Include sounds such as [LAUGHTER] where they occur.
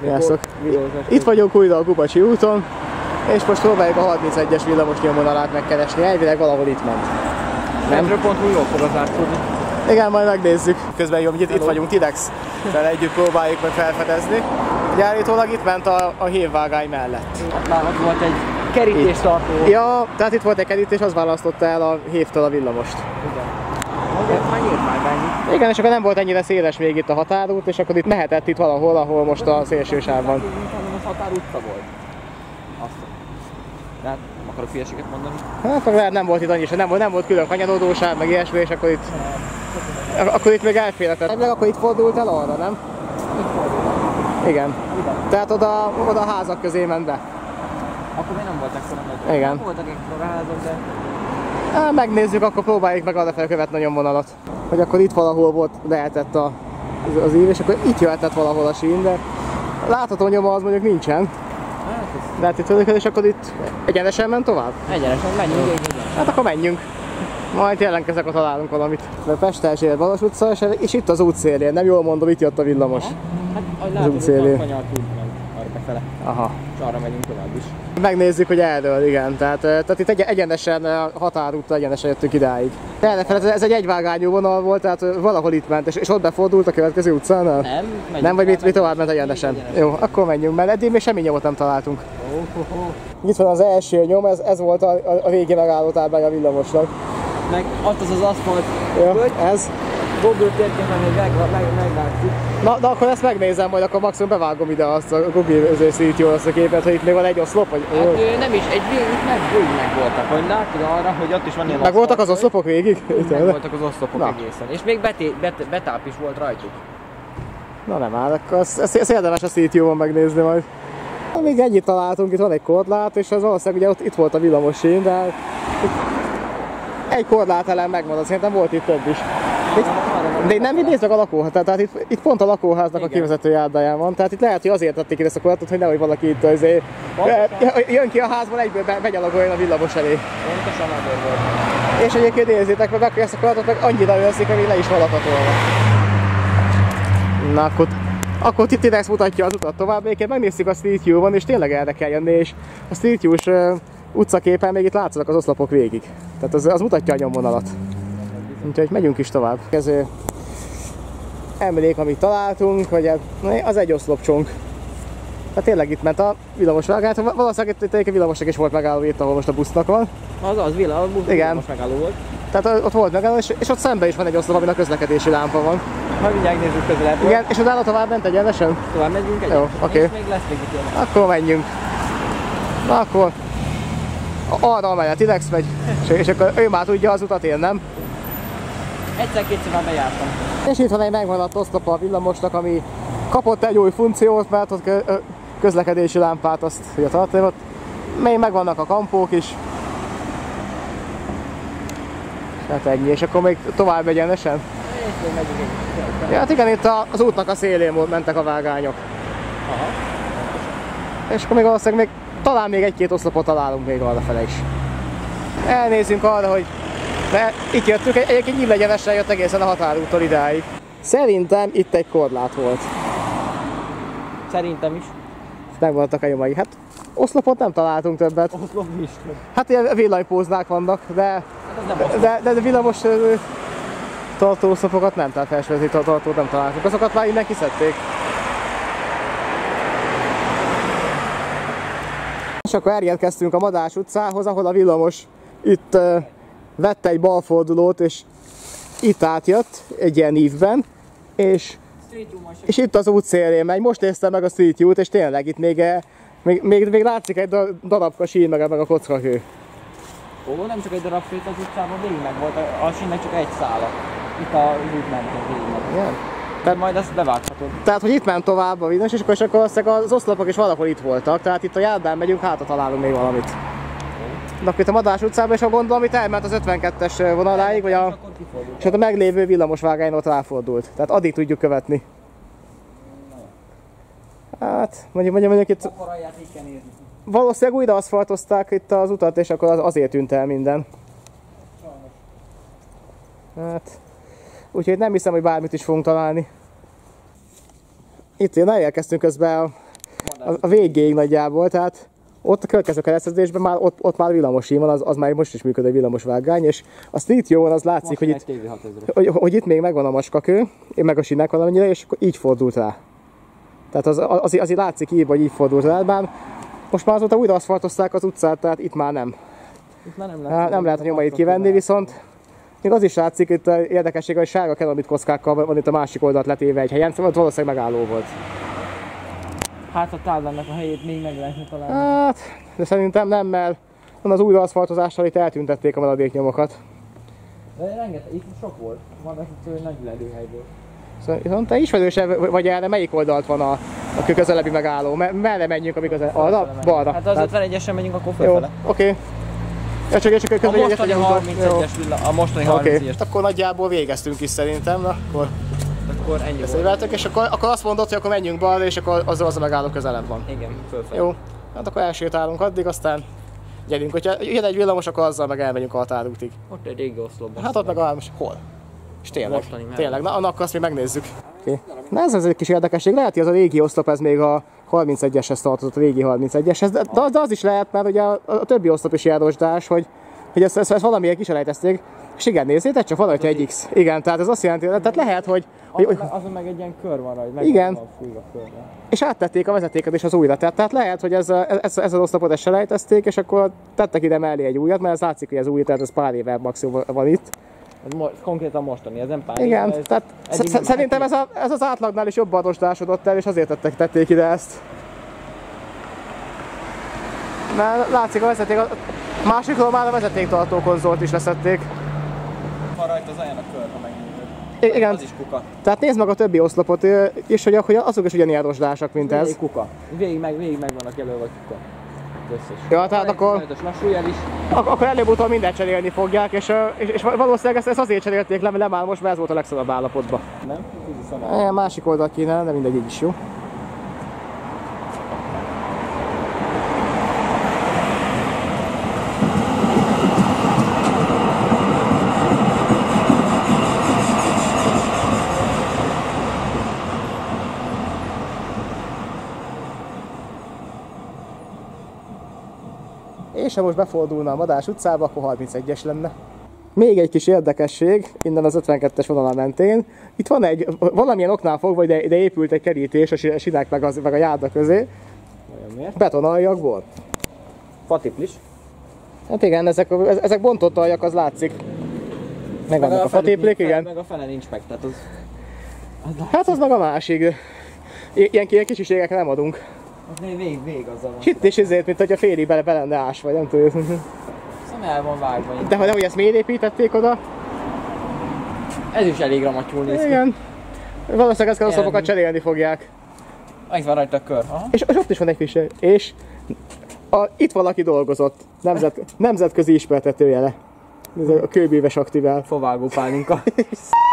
Sziasztok! Sziasztok! Itt vagyunk újra a Gubacsi úton, és most próbáljuk a 31-es villamos nyomvonalát megkeresni. Elvileg valahol itt ment. Nem? Metro.hu jól fog az átszódni. Igen, majd megnézzük. Közben jó, hogy itt, itt vagyunk Tidex. Fel együtt próbáljuk meg felfedezni. Ugye állítólag itt ment a, a hívvágány mellett. Ott volt egy kerítéstartó. Ja, tehát itt volt egy kerítés, az választotta el a hévtől a villamost. Igen. Azért már nyílt már ennyi. Igen, és akkor nem volt ennyire széles még itt a határút, és akkor itt mehetett itt valahol, ahol most a szélső sávban. Hanem az határ utca volt. Azt. Tehát nem akarok hülyeséget mondani. Hát akkor lehet nem volt itt annyi, nem volt, nem volt külön kanyarodósáv, meg ilyesmi, és akkor itt, akkor itt még elféletett. Meg akkor itt fordult el arra, nem? Igen. Tehát oda, oda a házak közé ment be. Akkor még nem volt ekkora nagy. Igen. Voltak ekkora házak, de Hát megnézzük, akkor próbáljuk meg arra felkövetni a nyomvonalat. Hogy akkor itt valahol volt, lehetett a, az, az ív, és akkor itt jöhetett valahol a sín, de látható nyoma az mondjuk nincsen. hát itt vagyok, és akkor itt egyenesen ment tovább. egyenesen menjünk. Igen. Hát akkor menjünk. Majd jelentkezek, ha találunk valamit. De Pest első Balos utca, és, itt az út szélén. Nem jól mondom, itt jött a villamos. Hát ahogy út Aha. És arra megyünk tovább is. Megnézzük, hogy eldől, igen. Tehát, eh, tehát itt egy, egyenesen eh, határúttal egyenesen jöttünk idáig. Errefelé ez, ez egy egyvágányú vonal volt, tehát eh, valahol itt ment, és, és ott befordult a következő utcánál? Nem, megyünk Nem, vagy mi, tovább, mi tovább ment egyenesen? egyenesen. Jó, akkor menjünk, mert eddig még semmi nyomot nem találtunk. Ó, ho, ho. Itt van az első nyom, ez, ez volt a, a, a régi megállótáblája a villamosnak. Meg ott az az aszfalt. Ja, Hogy ez. Google térképen még meg, meg, meglátszik. Na, de akkor ezt megnézem, majd akkor maximum bevágom ide azt a Google Street View azt a képet, hogy itt még van egy oszlop, vagy... Hát ő nem is, egy végig meg, meg voltak, hogy látod arra, hogy ott is van ilyen meg voltak az oszlopok végig? Meg voltak az oszlopok Na. egészen. És még beté, bet, betáp is volt rajtuk. Na nem áll, akkor ezt, ezt, ezt érdemes a Street View-on megnézni majd. Na, még ennyit találtunk, itt van egy korlát, és az valószínűleg ugye ott, itt volt a villamos sín, de egy korlát ellen megmaradt, szerintem volt itt több is. Itt, de nem nézzük a lakóház, tehát itt, itt pont a lakóháznak a Igen. kivezető járdaján van, tehát itt lehet, hogy azért tették ide ezt a korlátot, hogy nehogy valaki itt azért, Pontosan. jön ki a házból, egyből be, begyalogoljon a villamos elé. Pontosan volt. És egyébként nézzétek meg, akkor ezt a korlátot meg annyira őrzik, hogy le is valakat volna. Na akkor, akkor itt Tidex mutatja az utat tovább, egyébként megnéztük a Street View-on, és tényleg erre kell jönni, és a Street View-s ö, utcaképen még itt látszanak az oszlopok végig. Tehát az, az mutatja a nyomvonalat. Úgyhogy megyünk is tovább. Ez ö, emlék, amit találtunk, hogy ez- az egy oszlopcsonk. Tehát tényleg itt ment a villamosvág, hát valószínűleg itt, itt egy villamosnak is volt megálló itt, ahol most a busznak van. Az az villa, a busz Igen. most megálló volt. Tehát ott volt megálló, és, és ott szemben is van egy oszlop, amin a közlekedési lámpa van. Majd mindjárt nézzük közelebb. Igen, és utána tovább ment egyenesen? Tovább megyünk egy. Jó, oké. És még lesz még itt ilyen. Akkor menjünk. Na akkor arra amellett Tidex megy, és, és akkor ő már tudja az utat, én nem. Egyszer-kétszer már bejártam. És itt van egy megmaradt oszlop a villamosnak, ami kapott egy új funkciót, mert ott közlekedési lámpát azt ugye tartott. Még megvannak a kampók is. Hát ennyi, és akkor még tovább egyenesen. Ja, hát igen, itt a, az útnak a szélén volt- mentek a vágányok. Aha. És akkor még valószínűleg még, talán még egy-két oszlopot találunk még arra fele is. Elnézünk arra, hogy de itt jöttünk, egy- egyébként nyílegyenesen jött egészen a határúttól idáig. Szerintem itt egy korlát volt. Szerintem is. Megvoltak a nyomai. Hát oszlopot nem találtunk többet. Oszlop is. Hát ilyen villanypóznák vannak, de, Hát de, de, de villamos ö, tartó oszlopokat nem, tehát felsővezető tartót nem találtunk. Azokat már innen kiszedték. És akkor elérkeztünk a Madás utcához, ahol a villamos itt vette egy balfordulót, és itt átjött egy ilyen ívben, és, és itt az út szélén megy. Most néztem meg a Street View-t, és tényleg itt még, eh, még, még, még látszik egy da- darabka sín, meg, meg a kockahő. Ó, nem csak egy darab főt az utcában, végig meg volt. A, a sínnek csak egy szála. Itt a út mentén végig meg. Igen? Tehát majd azt bevághatod. Tehát, hogy itt ment tovább a villamos, és akkor, és akkor az oszlopok is valahol itt voltak, tehát itt a járdán megyünk, hátra találunk még valamit. Akkor itt a Madás utcában is a gondolom, itt elment az 52-es vonaláig, vagy a, És és ott a meglévő villamosvágány ott ráfordult. Tehát addig tudjuk követni. Hát, mondjuk, mondjuk, mondjuk itt valószínűleg újra aszfaltozták itt az utat, és akkor az azért tűnt el minden. Hát, úgyhogy nem hiszem, hogy bármit is fogunk találni. itt én elérkeztünk közben a, a, a végéig nagyjából, tehát ott a következő keresztezésben már ott, ott már villamos van, az, az már most is működő villamos vágány, és a Street jó az látszik, hogy itt, egy TV6000. hogy, hogy itt még megvan a maskakő, én meg a sinek valamennyire, és akkor így fordult rá. Tehát az, az, azért, látszik így, hogy így fordult rá, bár most már azóta újra aszfaltozták az utcát, tehát itt már nem. Itt már nem, Hát nem lehet a nyomait kivenni, viszont még az is látszik, itt a érdekesség, hogy sárga keramit kockákkal van itt a másik oldalt letéve egy helyen, szóval ott valószínűleg megálló volt. Hát a táblának a helyét még meg lehetne találni. Hát, de szerintem nem, mert az újra aszfaltozással itt eltüntették a maradéknyomokat. De rengeteg, itt sok volt. Van ez egy nagy lelőhely volt. Szóval te ismerőse vagy erre, melyik oldalt van a, a közelebbi megálló? Me- merre menjünk, amikor közel... Arra? Balra? Hát az Tehát- 51-esen megyünk, akkor Jó, fölfele. oké. Ja, csak, csak A közben jegyet mostani vagyunk, jó. 31-es villa, a mostani Oké, 31-es. akkor nagyjából végeztünk is szerintem, na, akkor Akkor ennyi volt. és akkor, akkor azt mondod, hogy akkor menjünk balra, és akkor azzal az a megálló közelebb van. Igen, fölfele. Jó, hát akkor elsétálunk addig, aztán gyerünk. Hogyha jön egy villamos, akkor azzal meg elmegyünk a határútig. Ott egy régi oszlopban. Hát ott meg a... most Hol? És tényleg, Mostani tényleg, na annak azt még megnézzük. Okay. Na ez, egy kis érdekesség, lehet, hogy az a régi oszlop, ez még a 31-eshez tartozott, a régi 31-eshez, de, de, az is lehet, mert ugye a, a többi oszlop is ilyen rozsdás, hogy, hogy ezt, ezt, ezt valamiért kiselejtezték, és igen, nézzétek csak, van rajta egy X. Igen, tehát ez azt jelenti, tehát lehet, hogy, hogy, Azon azon meg egy ilyen kör van rajta, meg Igen. van fújva körbe. és áttették a vezetéket is az újra. Tehát, tehát lehet, hogy ez, a- ez, ez az oszlopot ezt selejtezték, és akkor tettek ide mellé egy újat, mert ez látszik, hogy ez új, tehát ez pár éve maximum van itt. Ez mo- konkrétan mostani, ez nem pár Igen, éve, ez tehát sz- szerintem ez, a, ez az átlagnál is jobban rozsdásodott el, és azért tettek, tették ide ezt. Mert látszik a vezeték, a másikról már a vezetéktartó konzolt is leszették. Van rajta az olyan a kör, ha. I- igen, Az is kuka. tehát nézd meg a többi oszlopot, és hogy, hogy azok is ugyanilyen rozsdásak, mint ez. Végig kuka. Végig meg, végig meg vannak jelölve a kuka. Összes. Ja, tehát akkor- is. Ak- akkor előbb-utóbb mindent cserélni fogják, és, és, és valószínűleg ezt, ezt azért cserélték le, le már most, mert ez volt a legszobabb állapotban. Nem? Így szanál. E, másik oldal kéne, de mindegy, így is jó. És ha most befordulna a Madás utcába, akkor 31-es lenne. Még egy kis érdekesség, innen az 52-es vonalán mentén. Itt van egy, valamilyen oknál fogva, ide, ide épült egy kerítés a si- a sinek meg, az, meg a járda közé, betonaljagból. Fatiplis. Hát igen, ezek, ezek bontott aljak, az látszik. Meg vannak a felük fatéplék, igen. Meg a fele nincs meg, tehát az... az Hát az meg a másik. Ilyen, ilyen kicsiségekre nem adunk. Az még vég, vég azzal van. És itt is ezért, mint hogyha félig bele, bele lenne ás, vagy nem tudjuk. Szóval el van vágva. De hogy hogy ezt miért építették oda? Ez is elég ramatyul néz ki. Igen. Valószínűleg ezeket a szopokat cserélni fogják. Itt van rajta a kör. Aha. És, és ott is van egy kis... És a, itt valaki dolgozott. Nemzet, nemzetközi ismertetőjele. Ez a kőbíves aktivál. Fovágó pálinka. [LAUGHS]